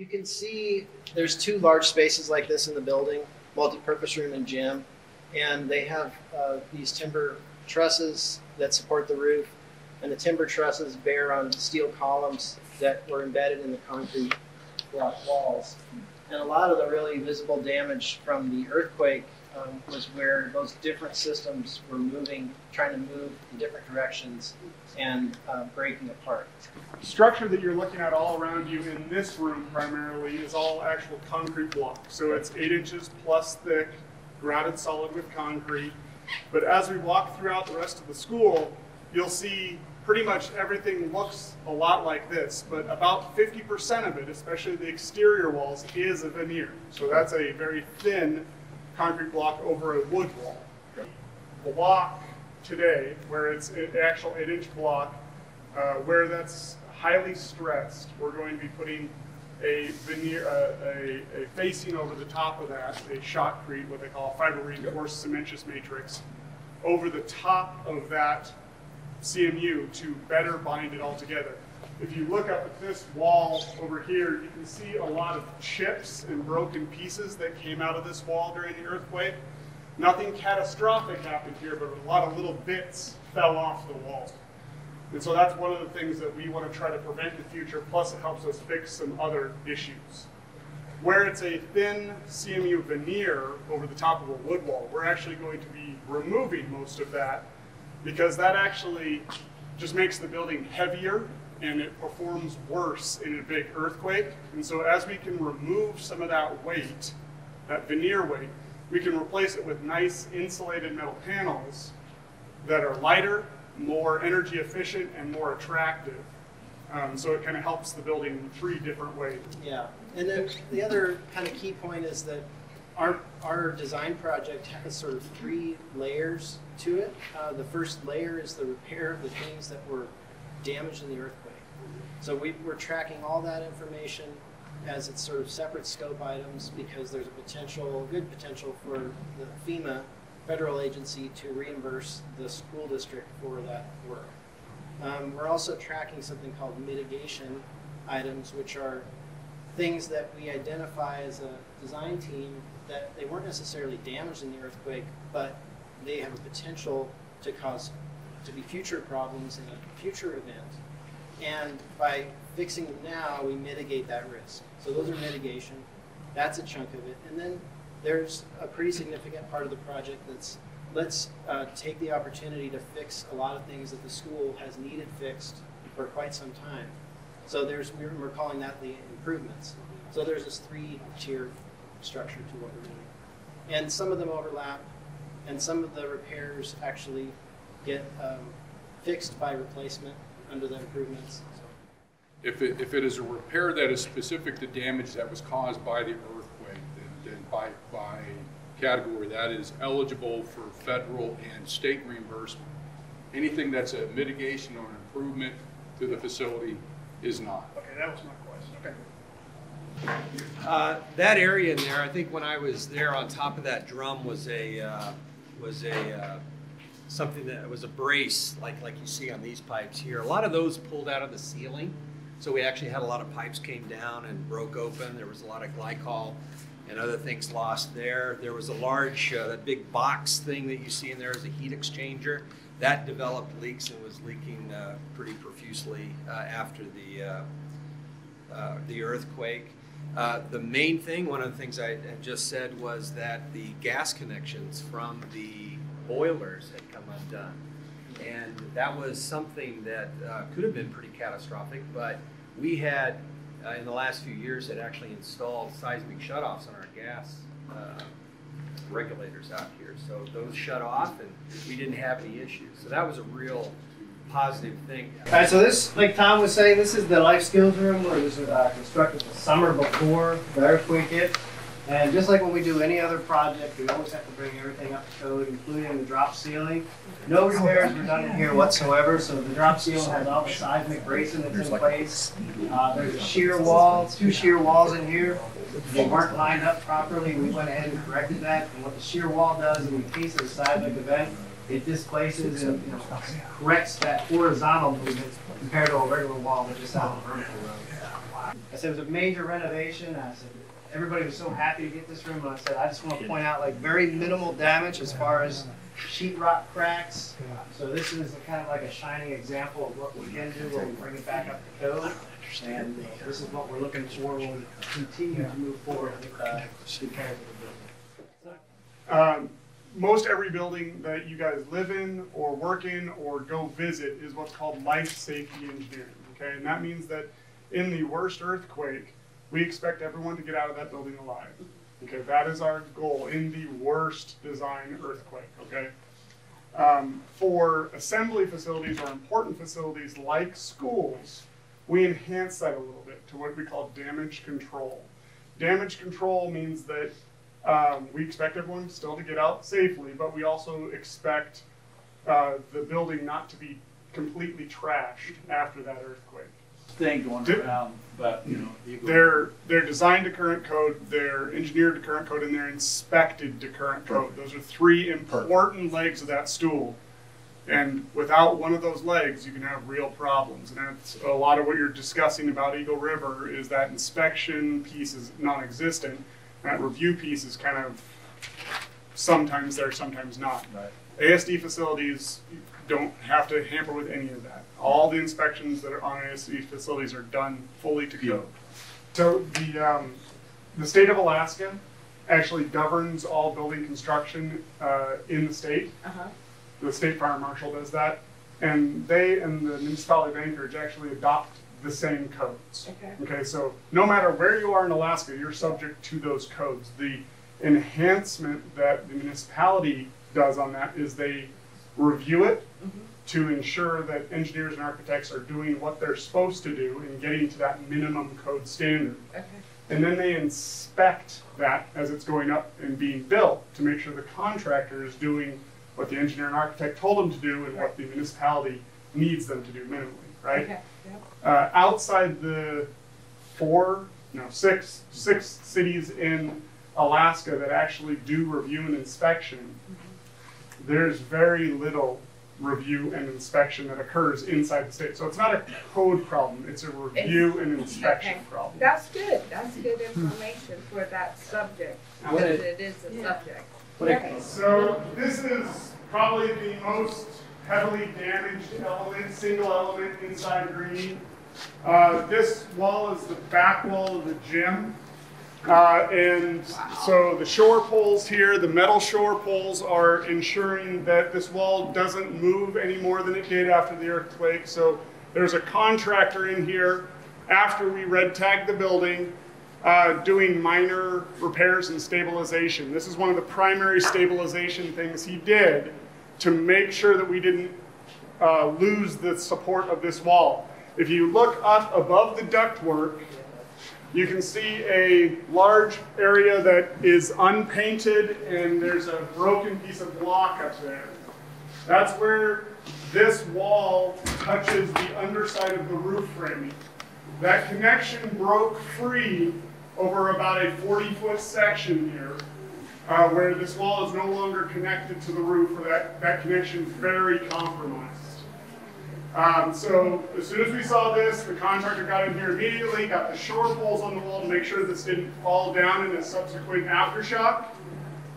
you can see there's two large spaces like this in the building, multi-purpose room and gym, and they have uh, these timber trusses that support the roof, and the timber trusses bear on steel columns that were embedded in the concrete block walls. And a lot of the really visible damage from the earthquake um, was where those different systems were moving, trying to move in different directions and uh, breaking apart. The structure that you're looking at all around you in this room primarily is all actual concrete block. So it's eight inches plus thick, grouted solid with concrete. But as we walk throughout the rest of the school, you'll see pretty much everything looks a lot like this, but about 50% of it, especially the exterior walls, is a veneer. So that's a very thin concrete block over a wood wall. Block today, where it's an actual eight inch block, uh, where that's highly stressed, we're going to be putting a veneer, uh, a, a facing over the top of that, a shotcrete, what they call a fiber reinforced cementitious matrix, over the top of that CMU to better bind it all together. If you look up at this wall over here, you can see a lot of chips and broken pieces that came out of this wall during the earthquake. Nothing catastrophic happened here, but a lot of little bits fell off the wall. And so that's one of the things that we want to try to prevent in the future, plus it helps us fix some other issues. Where it's a thin CMU veneer over the top of a wood wall, we're actually going to be removing most of that because that actually just makes the building heavier and it performs worse in a big earthquake. And so as we can remove some of that weight, that veneer weight, we can replace it with nice insulated metal panels that are lighter, more energy efficient, and more attractive. Um, so it kind of helps the building in three different ways. Yeah, and then the other kind of key point is that our, our design project has sort of three layers to it. Uh, the first layer is the repair of the things that were damaged in the earthquake. So we, we're tracking all that information as it's sort of separate scope items because there's a potential, good potential for the FEMA federal agency to reimburse the school district for that work. Um, we're also tracking something called mitigation items, which are things that we identify as a design team that they weren't necessarily damaged in the earthquake, but they have a potential to cause to be future problems in a future event. And by fixing them now, we mitigate that risk. So those are mitigation. That's a chunk of it. And then there's a pretty significant part of the project that's let's uh, take the opportunity to fix a lot of things that the school has needed fixed for quite some time. So there's we're, we're calling that the improvements. So there's this three-tier structure to what we're doing, and some of them overlap, and some of the repairs actually get um, fixed by replacement under the improvements. So. If it, if it is a repair that is specific to damage that was caused by the earthquake, then, then by, by category, that is eligible for federal and state reimbursement. Anything that's a mitigation or an improvement to the facility is not. Okay, that was my question. Okay. Uh, that area in there, I think when I was there, on top of that drum was a uh, was a uh, something that was a brace, like like you see on these pipes here. A lot of those pulled out of the ceiling, so we actually had a lot of pipes came down and broke open. There was a lot of glycol and other things lost there. There was a large, uh, that big box thing that you see in there is a heat exchanger. That developed leaks and was leaking uh, pretty profusely uh, after the uh, uh, the earthquake. Uh, the main thing, one of the things I had just said was that the gas connections from the boilers had undone. And that was something that uh, could have been pretty catastrophic, but we had, uh, in the last few years, had actually installed seismic shutoffs on our gas uh, regulators out here. So those shut off and we didn't have any issues. So that was a real positive thing. All right, so this, like Tom was saying, this is the life skills room where it was uh, constructed the summer before the earthquake hit. And just like when we do any other project, we always have to bring everything up to code, including the drop ceiling. No repairs were done in here whatsoever, so the drop ceiling has all the seismic bracing that's in place. Uh, there's a shear wall, two shear walls in here. They weren't lined up properly. We went ahead and corrected that. And what the shear wall does in the case of a seismic event, it displaces and you know, corrects that horizontal movement compared to a regular wall that just has a vertical road. said it was a major renovation. I said everybody was so happy to get this room. And I said I just want to point out like very minimal damage as far as sheetrock cracks. So this is kind of like a shining example of what we can do when we bring it back up to code. And uh, this is what we're looking for when we continue to move forward with uh, repairs of the building. Um, most every building that you guys live in or work in or go visit is what's called life safety engineering. Okay, and that means that in the worst earthquake, we expect everyone to get out of that building alive. Okay, that is our goal in the worst design earthquake. Okay. Um, for assembly facilities or important facilities like schools, we enhance that a little bit to what we call damage control. Damage control means that um, we expect everyone still to get out safely, but we also expect uh, the building not to be completely trashed after that earthquake. Thing going Did- around, but, you know. you go- They're they're designed to current code, they're engineered to current code, and they're inspected to current code. Those are three important legs of that stool. And without one of those legs, you can have real problems. And that's a lot of what you're discussing about Eagle River is that inspection piece is non-existent. That review piece is kind of sometimes there, sometimes not. Right. ASD facilities don't have to hamper with any of that. All the inspections that are on ASD facilities are done fully to code. So the, um, the state of Alaska actually governs all building construction, uh, in the state. Uh-huh. The state fire marshal does that. And they and the municipality of Anchorage actually adopt the same codes. Okay. Okay, so no matter where you are in Alaska, you're subject to those codes. The enhancement that the municipality does on that is they review it to ensure that engineers and architects are doing what they're supposed to do and getting to that minimum code standard. Okay. And then they inspect that as it's going up and being built to make sure the contractor is doing what the engineer and architect told them to do and what the municipality needs them to do minimally, right? Okay. Yep. uh, outside the four, no, six, six cities in Alaska that actually do review and inspection, there's very little review and inspection that occurs inside the state. So it's not a code problem, it's a review and inspection Okay. problem. That's good. That's good information for that subject, because wanna- it is a subject. What I- Okay. So this is probably the most heavily damaged element, single element inside Gruening. Uh, this wall is the back wall of the gym. Uh, and so the shore poles here, the metal shore poles are ensuring that this wall doesn't move any more than it did after the earthquake. So there's a contractor in here after we red tagged the building, uh, doing minor repairs and stabilization. This is one of the primary stabilization things he did to make sure that we didn't uh, lose the support of this wall. If you look up above the ductwork, you can see a large area that is unpainted and there's a broken piece of block up there. That's where this wall touches the underside of the roof framing. That connection broke free over about a 40-foot section here, uh, where this wall is no longer connected to the roof, or that, that connection is very compromised. Um, so as soon as we saw this, the contractor got in here immediately, got the shore poles on the wall to make sure this didn't fall down in a subsequent aftershock.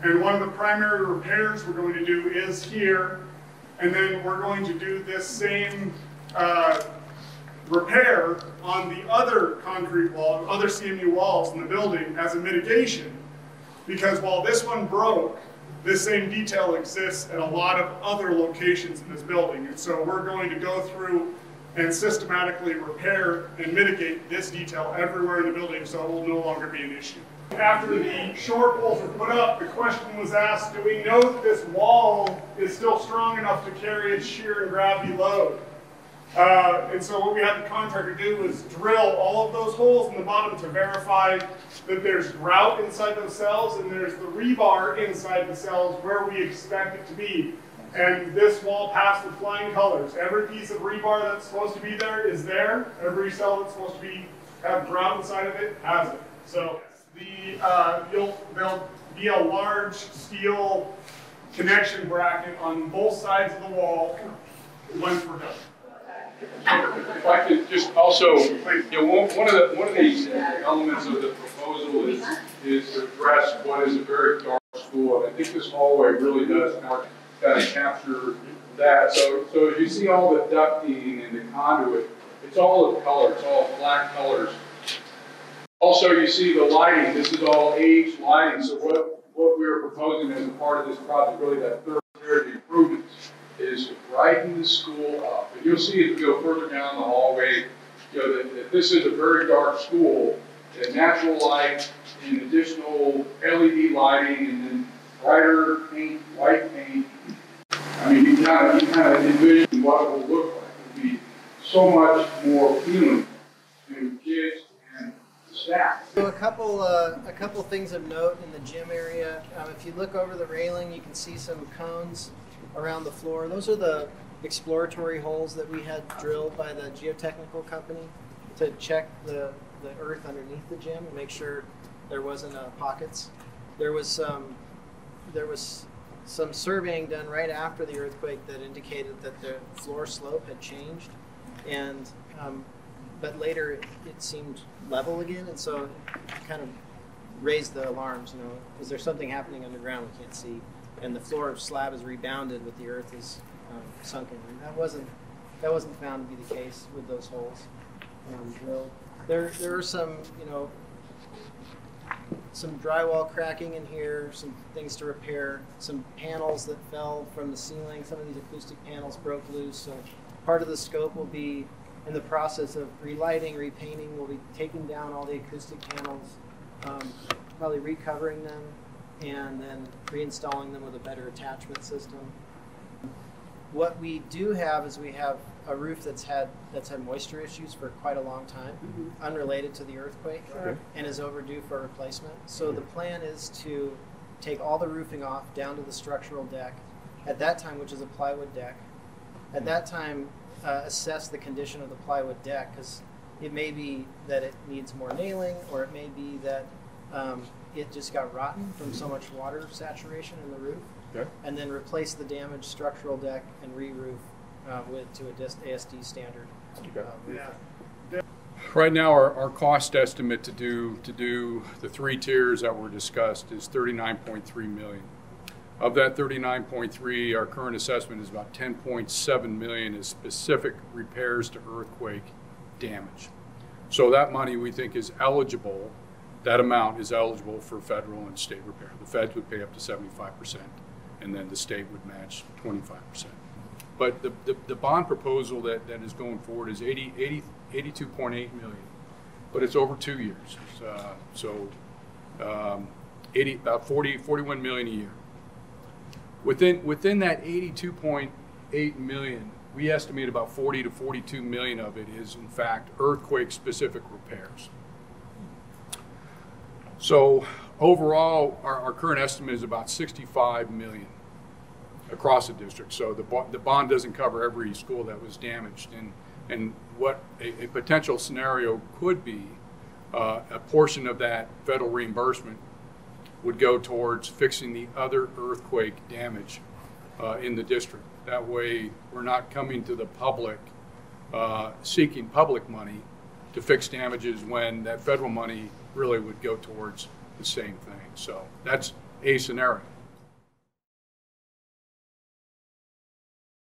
And one of the primary repairs we're going to do is here, and then we're going to do this same uh, repair on the other concrete wall, other CMU walls in the building as a mitigation. Because while this one broke, this same detail exists at a lot of other locations in this building. And so we're going to go through and systematically repair and mitigate this detail everywhere in the building so it will no longer be an issue. After the shore poles were put up, the question was asked, do we know that this wall is still strong enough to carry its shear and gravity load? Uh, and so what we had the contractor do was drill all of those holes in the bottom to verify that there's grout inside those cells and there's the rebar inside the cells where we expect it to be. And this wall passed with flying colors. Every piece of rebar that's supposed to be there is there. Every cell that's supposed to be have grout inside of it has it. So the uh, you'll there'll be a large steel connection bracket on both sides of the wall once we're done. If I could just also, you know, one, of the, one of these elements of the proposal is, is to address what is a very dark school. And I think this hallway really does kind of, capture that. So, so as you see all the ducting and the conduit, it's all of color, it's all black colors. Also, you see the lighting, this is all aged lighting. So what, what we're proposing as a part of this project, really that third the improvements, is to brighten the school you'll see as we go further down the hallway, you know, that, that this is a very dark school, that natural light and additional LED lighting and then brighter paint, white paint. I mean, you kind of, you kind of envision what it will look like. It will be so much more appealing to kids and staff. So a couple, uh, a couple things of note in the gym area. Um, if you look over the railing, you can see some cones around the floor. Those are the exploratory holes that we had drilled by the geotechnical company to check the, the earth underneath the gym and make sure there wasn't uh, pockets. There was some, there was some surveying done right after the earthquake that indicated that the floor slope had changed, and um, but later it, it seemed level again, and so it kind of raised the alarms. You know, is there something happening underground we can't see? And the floor of slab is rebounded with the earth is um, sunken. And that wasn't that wasn't found to be the case with those holes um, drilled. There there are some you know some drywall cracking in here, some things to repair, some panels that fell from the ceiling. Some of these acoustic panels broke loose. So part of the scope will be in the process of relighting, repainting. We'll be taking down all the acoustic panels, um, probably recovering them, and then reinstalling them with a better attachment system. What we do have is we have a roof that's had that's had moisture issues for quite a long time, unrelated to the earthquake, and is overdue for replacement. So the plan is to take all the roofing off down to the structural deck. At that time, which is a plywood deck, at that time, uh, assess the condition of the plywood deck because it may be that it needs more nailing, or it may be that um, it just got rotten from so much water saturation in the roof Okay. and then replace the damaged structural deck and re-roof uh, with to a dis- ASD standard. Uh, roofing. Right now, our, our cost estimate to do, to do the three tiers that were discussed is thirty-nine point three million. Of that thirty-nine point three, our current assessment is about ten point seven million is specific repairs to earthquake damage. So that money, we think, is eligible, that amount is eligible for federal and state repair. The feds would pay up to seventy-five percent, and then the state would match twenty-five percent. But the, the, the bond proposal that, that is going forward is 80, 80, 82.8 million, but it's over two years. Uh, so, um, 80, about 40, 41 million a year. Within, within that 82.8 million, we estimate about 40 to 42 million of it is in fact earthquake-specific repairs. So overall, our, our current estimate is about 65 million across the district. So the, the bond doesn't cover every school that was damaged. And, and what a, a potential scenario could be, uh, a portion of that federal reimbursement would go towards fixing the other earthquake damage uh, in the district. That way, we're not coming to the public uh, seeking public money to fix damages when that federal money really would go towards the same thing. So that's a scenario.